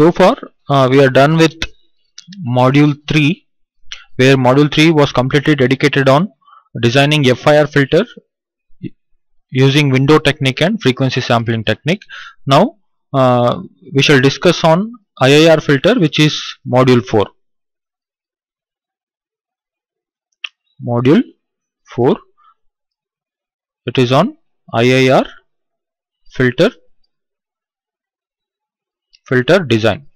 So far uh, we are done with module 3 where module 3 was completely dedicated on designing FIR filter using window technique and frequency sampling technique. Now uh, we shall discuss on IIR filter which is module 4. Module 4 it is on IIR filter filter design.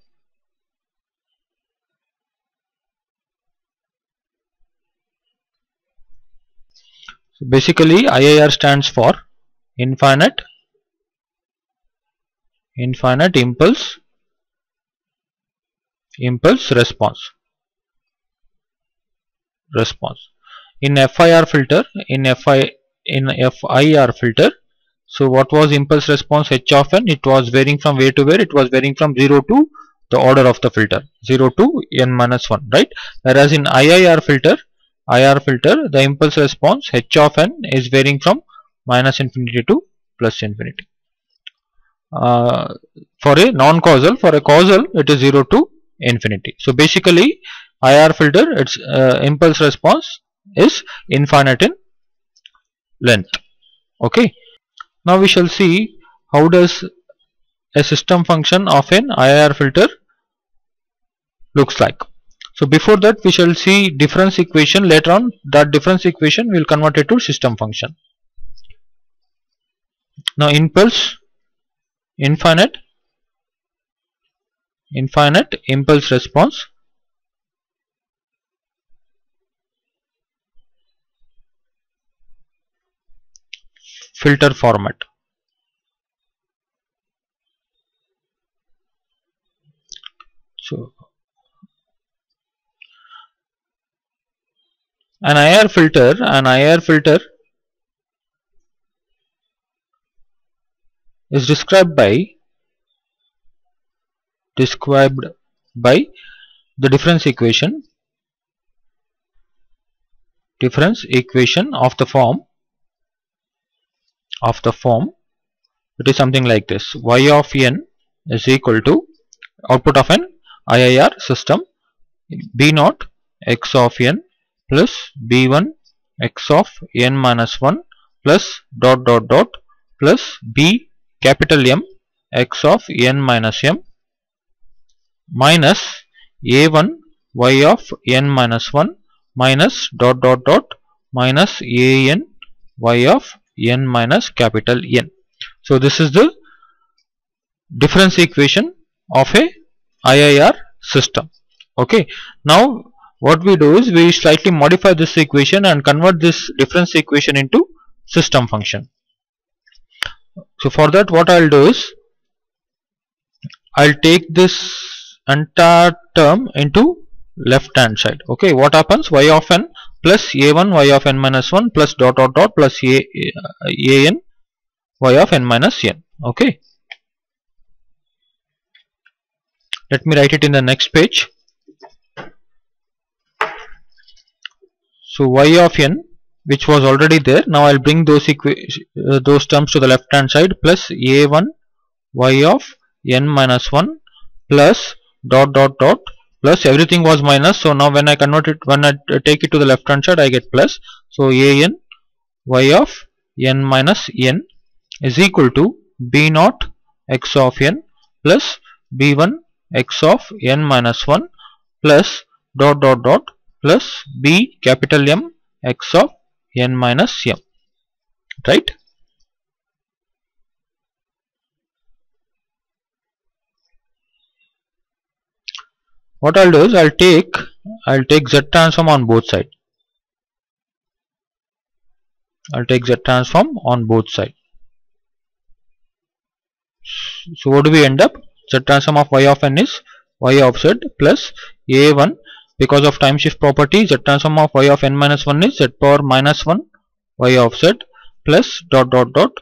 So basically IIR stands for infinite infinite impulse impulse response. Response. In FIR filter in FI in FIR filter so what was impulse response? H of n it was varying from where to where? It was varying from 0 to the order of the filter. 0 to n minus 1 right? Whereas in IIR filter IR filter the impulse response h of n is varying from minus infinity to plus infinity uh, for a non-causal for a causal it is 0 to infinity. So basically IR filter its uh, impulse response is infinite in length. Okay? Now we shall see how does a system function of an IR filter looks like. So before that we shall see difference equation. Later on that difference equation will convert it to system function. Now impulse infinite. Infinite impulse response. Filter format. So an IR filter an IR filter is described by described by the difference equation difference equation of the form of the form it is something like this. Y of n is equal to output of an IIR system b naught x of n plus b1 x of n minus 1 plus dot dot dot plus b capital M x of n minus m minus a1 y of n minus 1 minus dot dot dot minus an y of n minus capital N. So this is the difference equation of a IIR system. Okay. Now what we do is we slightly modify this equation and convert this difference equation into system function. So for that what I'll do is I'll take this entire term into left hand side. Okay what happens? Y of n plus a1 y of n minus 1 plus dot dot dot plus a, a n y of n minus n. Okay. Let me write it in the next page. So y of n which was already there. Now I'll bring those uh, those terms to the left hand side plus a1 y of n minus 1 plus dot dot dot plus everything was minus. So now when I convert it when I take it to the left hand side I get plus. So an y of n minus n is equal to b naught x of n plus b1 x of n minus 1 plus dot dot dot plus b capital M x of n minus m. Right? What I'll do is I'll take I'll take Z transform on both sides I'll take Z transform on both sides so what do we end up? Z transform of y of n is y of z plus a1 because of time shift property z transform of y of n minus 1 is z power minus 1 y of z plus dot dot dot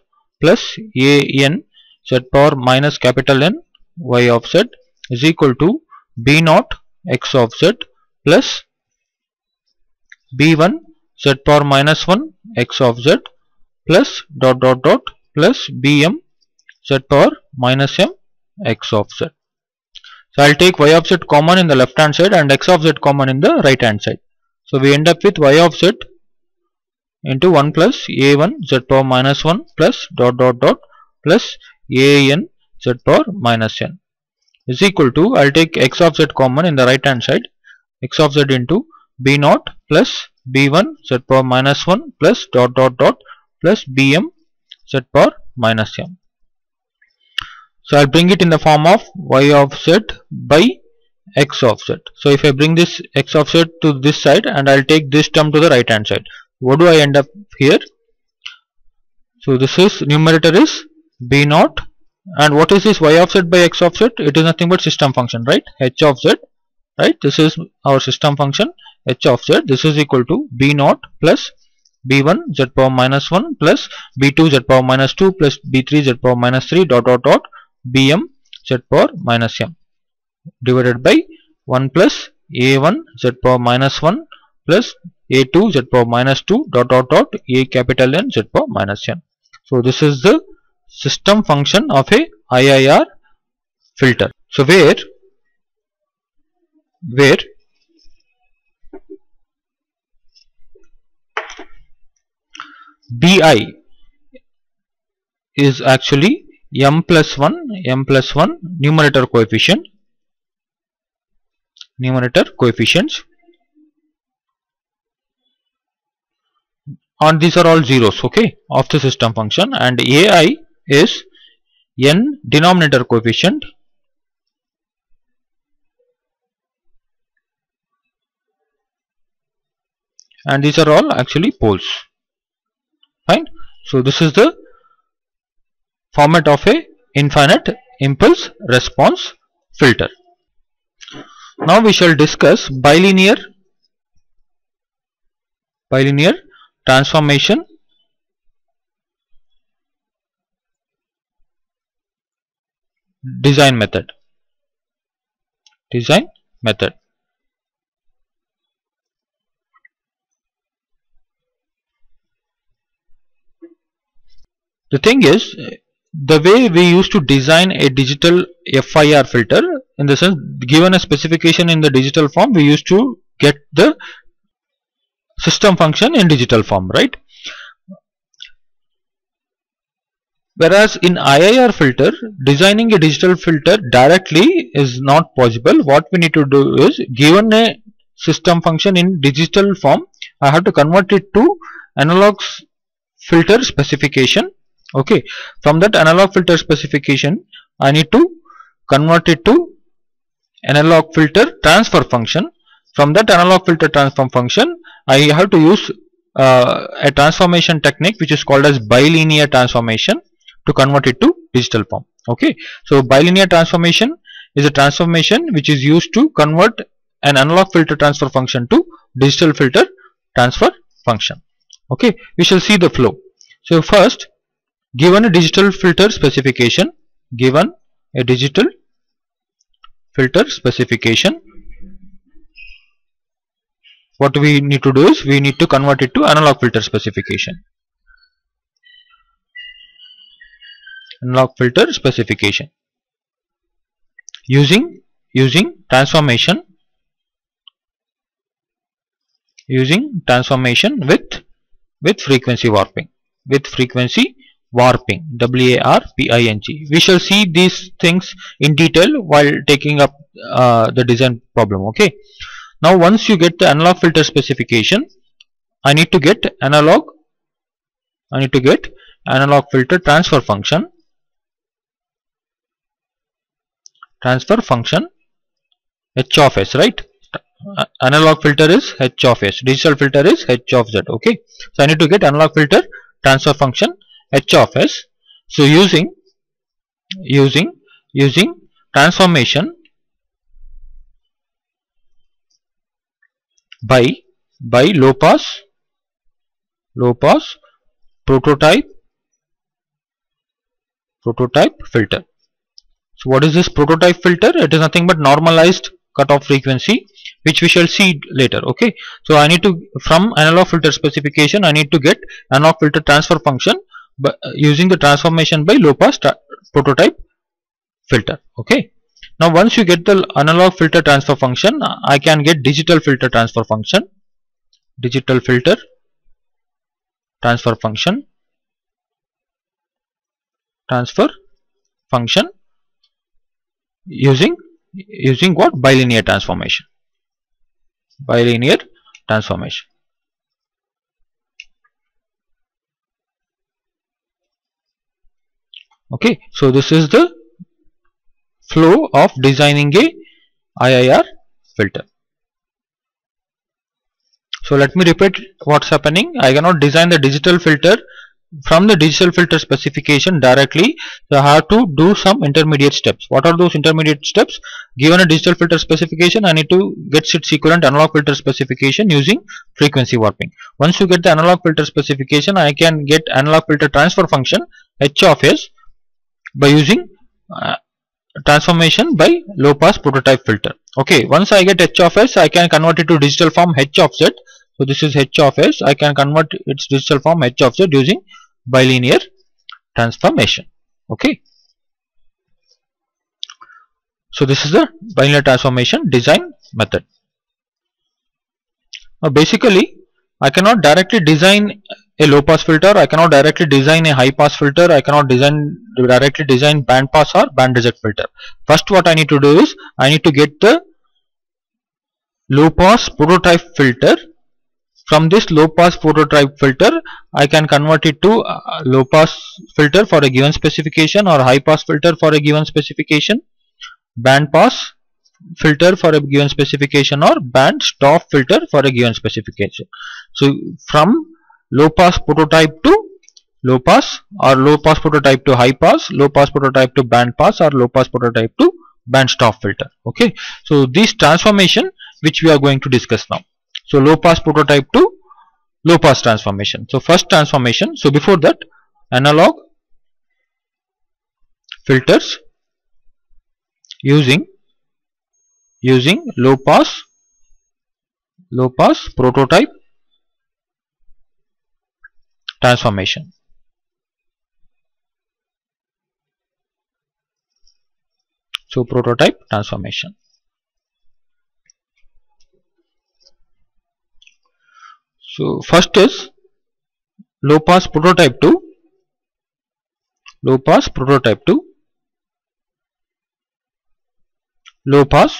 plus a n z power minus capital N y of z is equal to b naught x of z plus b1 z power minus 1 x of z plus dot dot dot plus bm z power minus m x of z. So I'll take y of z common in the left hand side and x of z common in the right hand side. So we end up with y of z into 1 plus a1 z power minus 1 plus dot dot dot plus an z power minus n is equal to I'll take x of z common in the right hand side x of z into b naught plus b1 z power minus 1 plus dot dot dot plus bm z power minus m. So I'll bring it in the form of y of z by x of z. So if I bring this x of z to this side and I'll take this term to the right hand side. What do I end up here? So this is numerator is b naught and what is this y of z by x of z? It is nothing but system function right? h of z right? This is our system function h of z. This is equal to b naught plus b1 z power minus 1 plus b2 z power minus 2 plus b3 z power minus 3 dot dot dot bm z power minus m divided by 1 plus a1 z power minus 1 plus a2 z power minus 2 dot dot dot a capital N z power minus n. So this is the system function of a IIR filter. So where where bi is actually m plus 1 m plus 1 numerator coefficient numerator coefficients. And these are all zeros okay of the system function. And ai is n denominator coefficient. And these are all actually poles. Fine. So this is the format of a infinite impulse response filter. Now we shall discuss bilinear bilinear transformation design method. Design method. The thing is the way we used to design a digital FIR filter in the sense given a specification in the digital form we used to get the system function in digital form right? Whereas in IIR filter designing a digital filter directly is not possible. What we need to do is given a system function in digital form I have to convert it to analog filter specification okay. From that analog filter specification I need to convert it to analog filter transfer function. From that analog filter transform function I have to use uh, a transformation technique which is called as bilinear transformation to convert it to digital form. Okay. So bilinear transformation is a transformation which is used to convert an analog filter transfer function to digital filter transfer function. Okay. We shall see the flow. So first given a digital filter specification given a digital filter specification what we need to do is we need to convert it to analog filter specification. Analog filter specification. Using using transformation using transformation with with frequency warping with frequency warping W-A-R-P-I-N-G we shall see these things in detail while taking up uh, the design problem okay? Now once you get the analog filter specification I need to get analog I need to get analog filter transfer function transfer function h of s right? Analog filter is h of s digital filter is h of z okay? So I need to get analog filter transfer function h of s. So using using using transformation by by low pass low pass prototype prototype filter. So what is this prototype filter? It is nothing but normalized cutoff frequency which we shall see later okay? So I need to from analog filter specification I need to get analog filter transfer function by uh, using the transformation by low pass prototype filter okay? Now once you get the analog filter transfer function uh, I can get digital filter transfer function digital filter transfer function transfer function using using what? Bilinear transformation. Bilinear transformation okay so this is the flow of designing a IIR filter. So let me repeat what's happening. I cannot design the digital filter from the digital filter specification directly. So I have to do some intermediate steps. What are those intermediate steps? Given a digital filter specification I need to get its equivalent analog filter specification using frequency warping. Once you get the analog filter specification I can get analog filter transfer function H of S by using uh, transformation by low pass prototype filter. Okay once I get H of S I can convert it to digital form H of Z. So this is H of S. I can convert its digital form H of Z using bilinear transformation. Okay. So this is the bilinear transformation design method. Now basically I cannot directly design a low pass filter. I cannot directly design a high pass filter. I cannot design directly design band pass or band reject filter. First what I need to do is I need to get the low pass prototype filter. From this low pass prototype filter I can convert it to uh, low pass filter for a given specification or high pass filter for a given specification. Band pass filter for a given specification or band stop filter for a given specification. So from low pass prototype to low pass or low pass prototype to high pass low pass prototype to band pass or low pass prototype to band stop filter okay so this transformation which we are going to discuss now so low pass prototype to low pass transformation. So first transformation. So before that analog filters using using low pass low pass prototype transformation. So prototype transformation. So first is low pass prototype 2 low pass prototype 2 low pass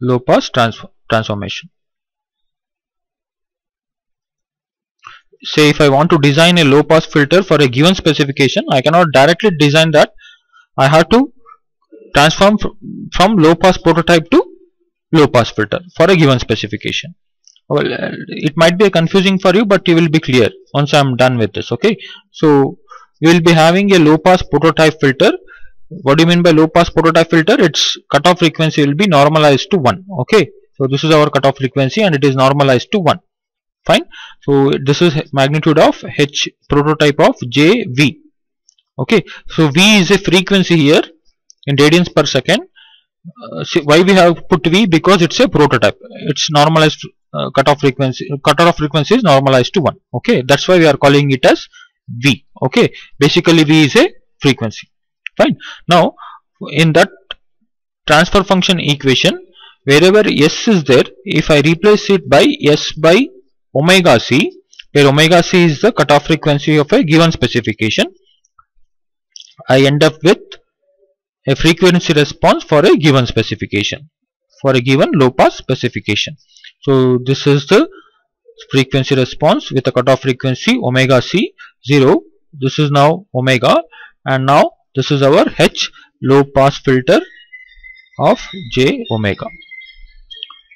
low pass transform transformation say if I want to design a low pass filter for a given specification I cannot directly design that. I have to transform from low pass prototype to low pass filter for a given specification. Well uh, it might be confusing for you but you will be clear once I am done with this okay? So you will be having a low pass prototype filter. What do you mean by low pass prototype filter? Its cutoff frequency will be normalized to 1 okay? So this is our cutoff frequency and it is normalized to 1 fine. So this is magnitude of h prototype of jv okay. So v is a frequency here in radians per second. Uh, see why we have put v? Because it's a prototype. It's normalized uh, cutoff frequency cutoff frequency is normalized to 1 okay. That's why we are calling it as v. Okay. Basically v is a frequency. Fine. Now in that transfer function equation wherever s is there if i replace it by s by omega c where omega c is the cutoff frequency of a given specification i end up with a frequency response for a given specification for a given low pass specification so this is the frequency response with a cutoff frequency omega c 0. This is now omega and now this is our H low pass filter of j omega.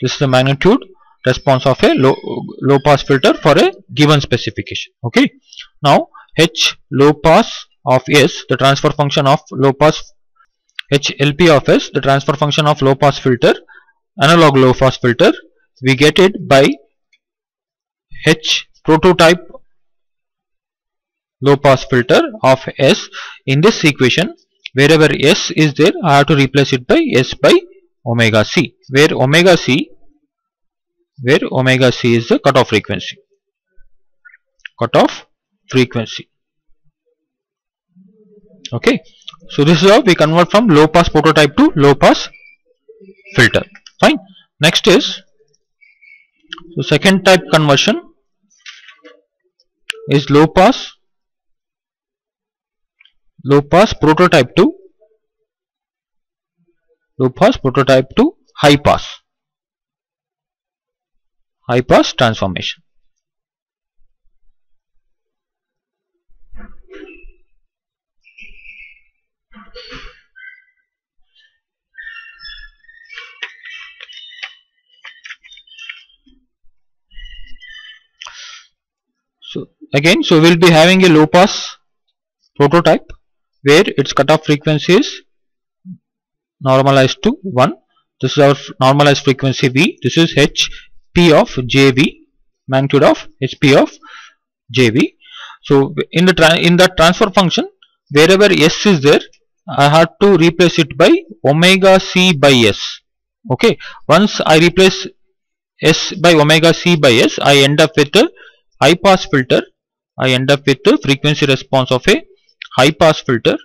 This is the magnitude response of a low, low pass filter for a given specification. Okay. Now H low pass of S, the transfer function of low pass H LP of S, the transfer function of low pass filter, analog low pass filter we get it by H prototype low pass filter of S in this equation wherever s is there I have to replace it by s by omega c where omega c where omega c is the cutoff frequency. Cutoff frequency. Okay. So this is how we convert from low pass prototype to low pass filter. Fine. Next is so second type conversion is low pass low pass prototype to low pass prototype to high pass high pass transformation. So again so we'll be having a low pass prototype where its cutoff frequency is normalized to 1 this is our normalized frequency v. This is h p of jv magnitude of hp of jv so in the in the transfer function wherever s is there i have to replace it by omega c by s. Okay? Once i replace s by omega c by s i end up with a high pass filter. I end up with the frequency response of a high pass filter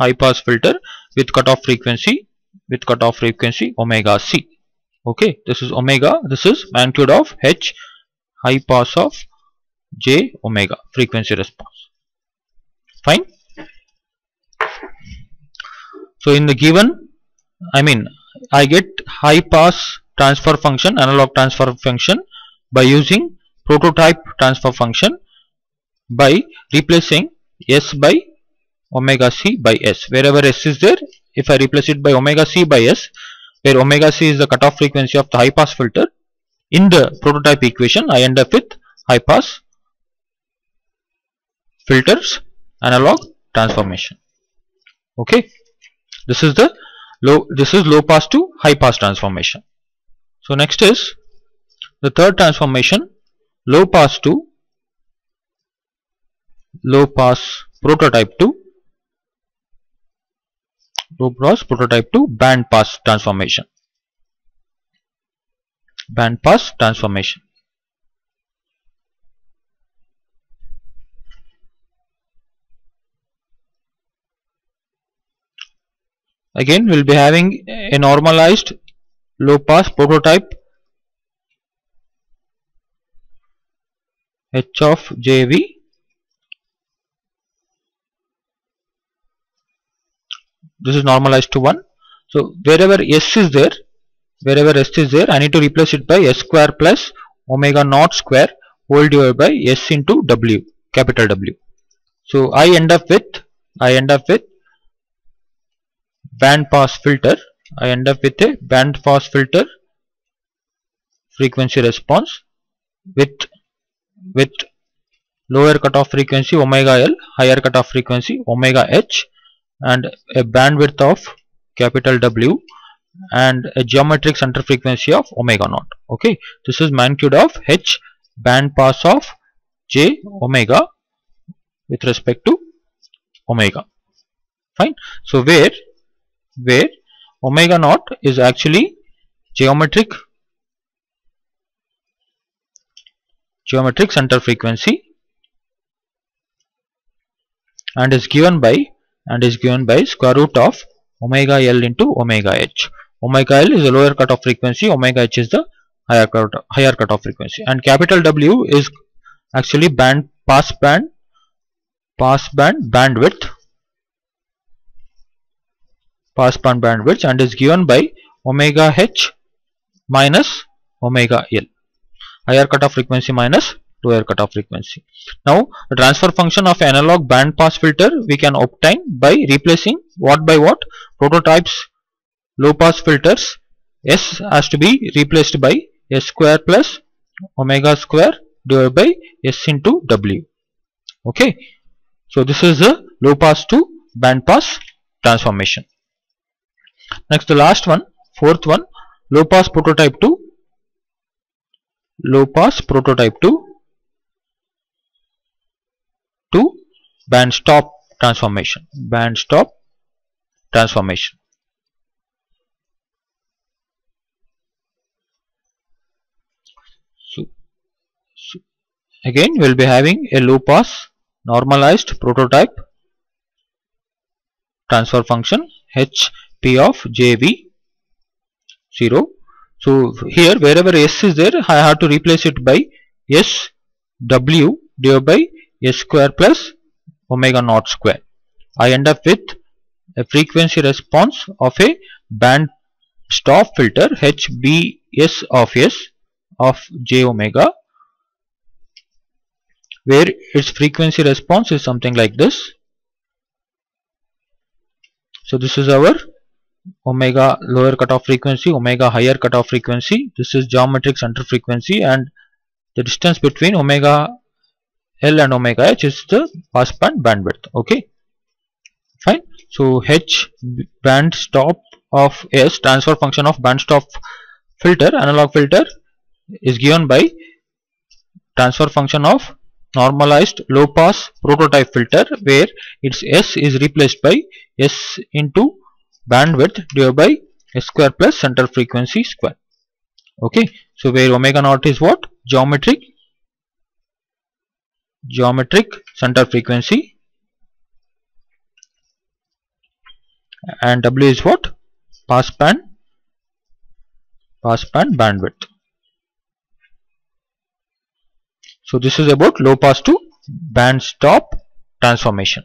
high pass filter with cutoff frequency with cutoff frequency omega c okay this is omega. This is magnitude of h high pass of j omega frequency response. Fine? So in the given I mean I get high pass transfer function analog transfer function by using prototype transfer function by replacing s by omega c by s. Wherever s is there if I replace it by omega c by s where omega c is the cutoff frequency of the high pass filter. In the prototype equation I end up with high pass filters analog transformation. Okay? This is the low this is low pass to high pass transformation. So next is the third transformation low pass to low pass prototype 2 low pass prototype to band pass transformation. Band pass transformation. Again, we'll be having a normalized low pass prototype h of jv this is normalized to 1 so wherever s is there wherever s is there I need to replace it by s square plus omega naught square whole divided by s into w capital W. So I end up with I end up with band pass filter. I end up with a band pass filter frequency response with with lower cutoff frequency omega L higher cutoff frequency omega H and a bandwidth of capital W and a geometric center frequency of omega naught. Okay? This is magnitude of H band pass of J omega with respect to omega. Fine? So where where omega naught is actually geometric geometric center frequency and is given by and is given by square root of omega L into omega H. Omega L is the lower cutoff frequency, omega H is the higher cut higher cutoff frequency, and capital W is actually band pass band pass band bandwidth pass band bandwidth and is given by omega H minus omega L higher cutoff frequency minus lower cutoff frequency. Now the transfer function of analog band pass filter we can obtain by replacing what by what? Prototypes low pass filters S has to be replaced by S square plus omega square divided by S into W. Okay. So this is the low pass to band pass transformation. Next the last one fourth one low pass prototype to low pass prototype to to band stop transformation band stop transformation. So, so again we'll be having a low pass normalized prototype transfer function h p of jv 0 so here wherever s is there I have to replace it by s w divided by s square plus omega naught square I end up with a frequency response of a band stop filter HBS of S of j omega where its frequency response is something like this. So this is our omega lower cutoff frequency, omega higher cutoff frequency. This is geometric center frequency and the distance between omega L and omega H is the passband bandwidth. Okay, fine. So H band stop of S transfer function of band stop filter analog filter is given by transfer function of normalized low pass prototype filter where its S is replaced by S into bandwidth divided by S square plus center frequency square. Okay, so where omega naught is what? Geometric geometric center frequency and W is what? Passband passband bandwidth. So this is about low pass to band stop transformation.